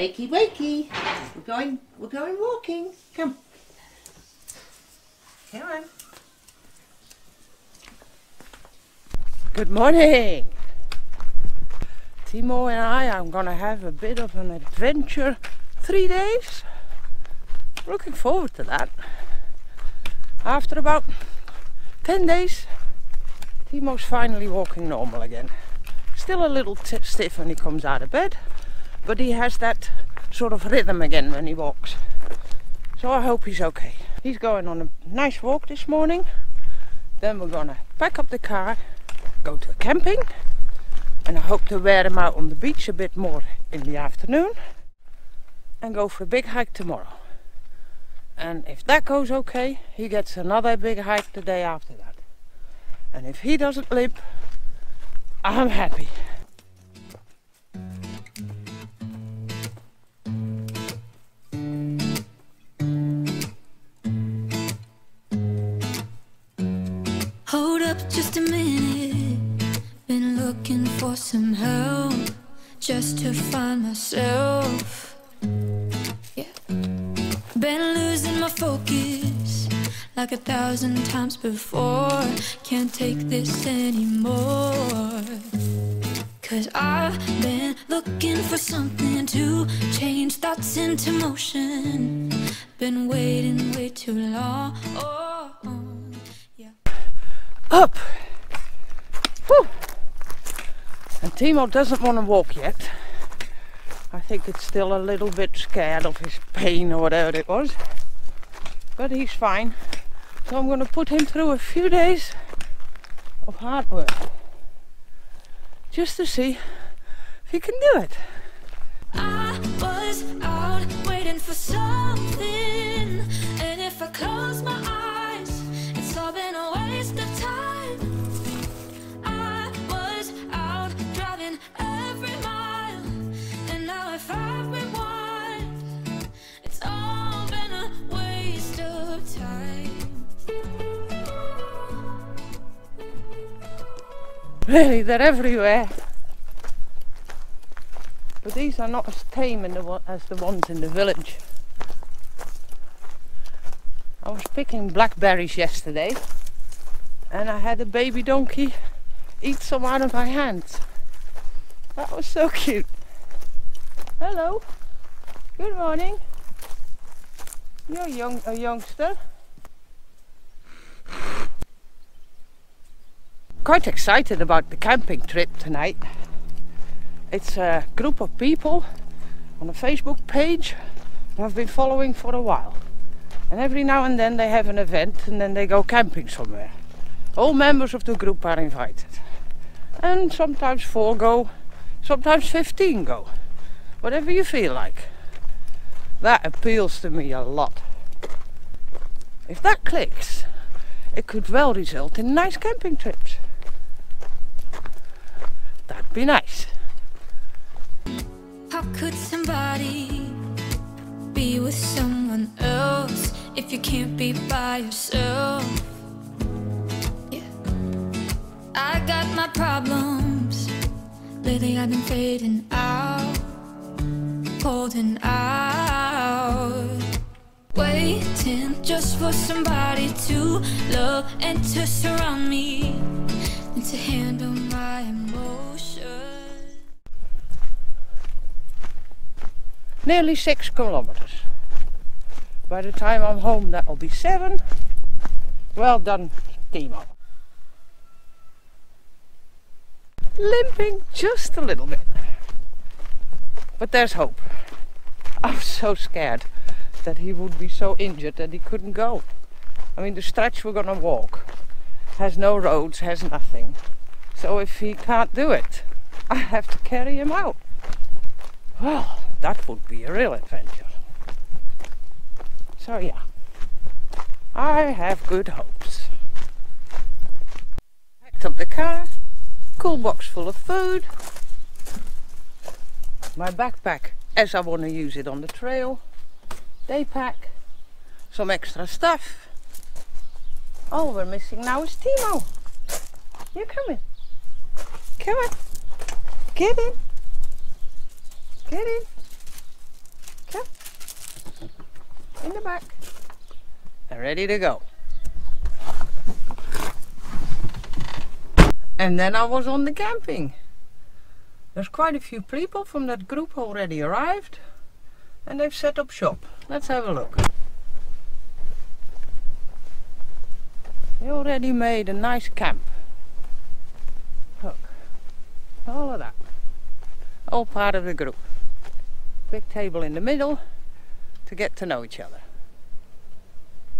Wakey, wakey. We're going, we're going walking. Come. Come on. Good morning. Timo and I are going to have a bit of an adventure. Three days. Looking forward to that. After about 10 days, Timo's finally walking normal again. Still a little stiff when he comes out of bed, but he has that sort of rhythm again when he walks. So I hope he's okay. He's going on a nice walk this morning. Then we're gonna pack up the car, go to camping, and I hope to wear him out on the beach a bit more in the afternoon and go for a big hike tomorrow. And if that goes okay, he gets another big hike the day after that. And if he doesn't limp, I'm happy. Just a minute. Been looking for some help just to find myself. Yeah. Been losing my focus like a thousand times before. Can't take this anymore. Cause I've been looking for something to change thoughts into motion. Been waiting way too long. Yeah. Up! Whew. And Timo doesn't want to walk yet. I think it's still a little bit scared of his pain or whatever it was. But he's fine. So I'm going to put him through a few days of hard work. Just to see if he can do it. I was out Really, they're everywhere. But these are not as tame the, as the ones in the village. I was picking blackberries yesterday and I had a baby donkey eat some out of my hands. That was so cute. Hello. Good morning. You're young, a youngster. Quite excited about the camping trip tonight. It's a group of people on a Facebook page I've been following for a while. And every now and then they have an event and then they go camping somewhere. All members of the group are invited. And sometimes four go, sometimes 15 go. Whatever you feel like. That appeals to me a lot. If that clicks, it could well result in nice camping trips. Be nice. How could somebody be with someone else if you can't be by yourself? Yeah. I got my problems. Lately I've been fading out, holding out. Waiting just for somebody to love and to surround me and to handle my emotions. Nearly six kilometers. By the time I'm home, that'll be seven. Well done, Timo. Limping just a little bit. But there's hope. I was so scared that he would be so injured that he couldn't go. I mean, the stretch we're gonna walk has no roads, has nothing. So if he can't do it, I have to carry him out. Well, that would be a real adventure. So yeah, I have good hopes. Packed up the car, cool box full of food, my backpack as I want to use it on the trail, day pack, some extra stuff. All we're missing now is Timo. You come in. Come on. Get in. Get in. Come. In the back. And ready to go. And then I was on the camping. There's quite a few people from that group already arrived and they've set up shop. Let's have a look. They already made a nice camp. Look, all of that. All part of the group. Big table in the middle to get to know each other.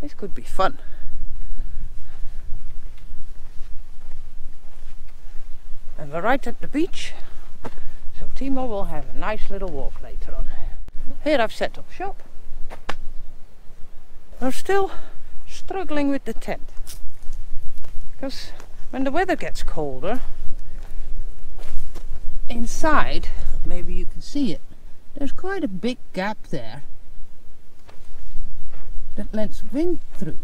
This could be fun. And we're right at the beach, so Timo will have a nice little walk later on. Here I've set up shop. We're still struggling with the tent because when the weather gets colder, inside, maybe you can see it, there's quite a big gap there that lets wind through.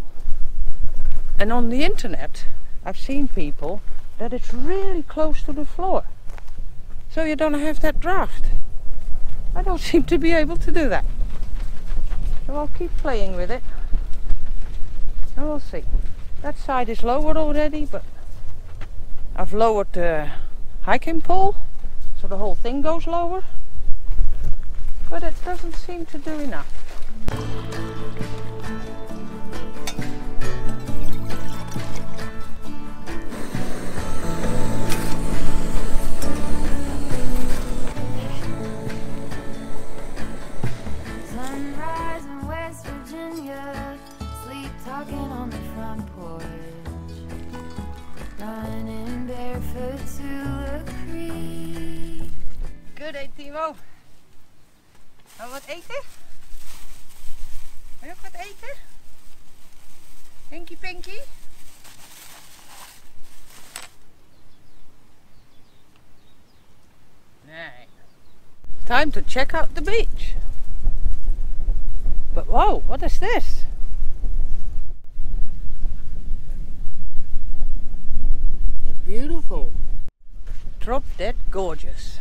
And on the internet, I've seen people that it's really close to the floor. So you don't have that draft. I don't seem to be able to do that. So I'll keep playing with it. And we'll see. That side is lowered already, but I've lowered the hiking pole so the whole thing goes lower. But it doesn't seem to do enough. Running to a. Good, hè, Timo? Gaan we wat eten? Wil je ook wat eten? Hinky Pinky? Nee. Time to check out the beach. But whoa, what is this? They're Drop dead gorgeous.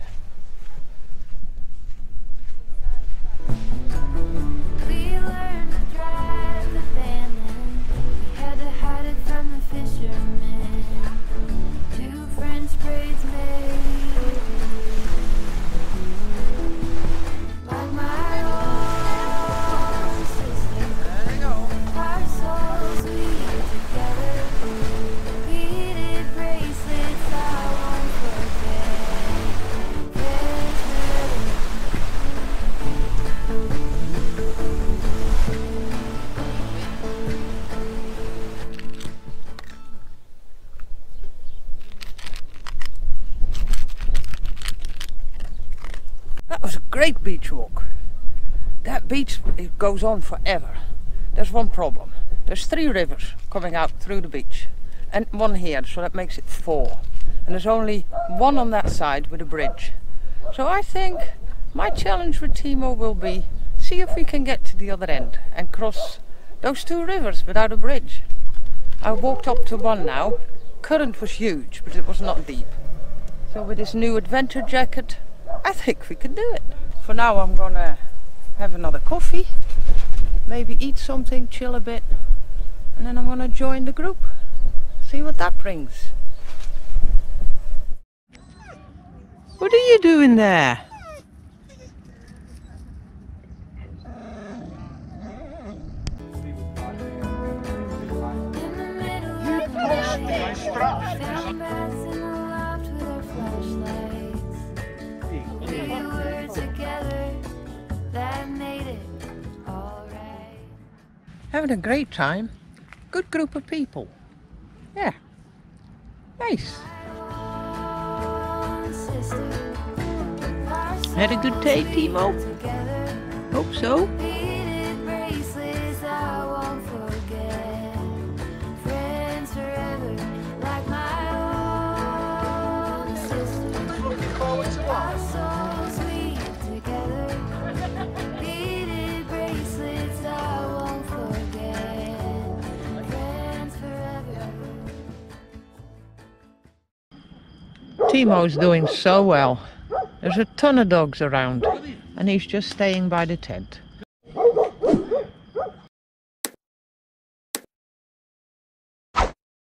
That was a great beach walk. That beach it goes on forever. There's one problem. There's three rivers coming out through the beach, and one here, so that makes it four. And there's only one on that side with a bridge. So I think my challenge with Timo will be see if we can get to the other end and cross those two rivers without a bridge. I walked up to one now. Current was huge, but it was not deep. So with this new adventure jacket, I think we can do it. For now, I'm gonna have another coffee, maybe eat something, chill a bit, and then I'm gonna join the group. See what that brings. What are you doing there? Having a great time. Good group of people. Yeah. Nice. Had a good day, Timo? Hope so. Timo's doing so well. There's a ton of dogs around, and he's just staying by the tent.